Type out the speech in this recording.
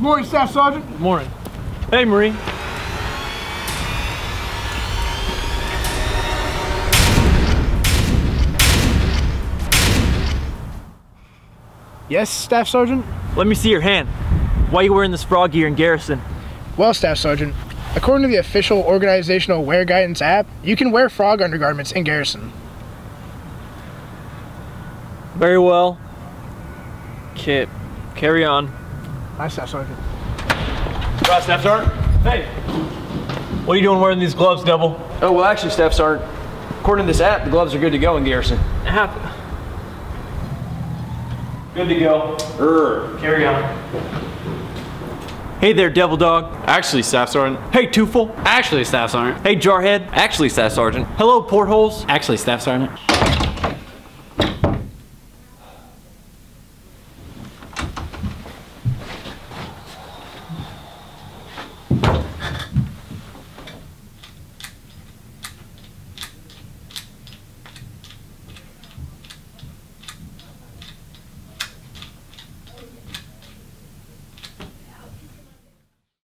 Morning, Staff Sergeant. Morning. Hey, Marine. Yes, Staff Sergeant? Let me see your hand. Why you wearing this frog gear in garrison? Well, Staff Sergeant, according to the official organizational wear guidance app, you can wear frog undergarments in garrison. Very well. Kit, carry on. Hi, Staff Sergeant. Right, Staff Sergeant. Hey. What are you doing wearing these gloves, Double? Oh, well, actually, Staff Sergeant, according to this app, the gloves are good to go in Garrison. Happen. Good to go. Err. Carry on. Hey there, Devil Dog. Actually, Staff Sergeant. Hey, Twoffle. Actually, Staff Sergeant. Hey, Jarhead. Actually, Staff Sergeant. Hello, Portholes. Actually, Staff Sergeant.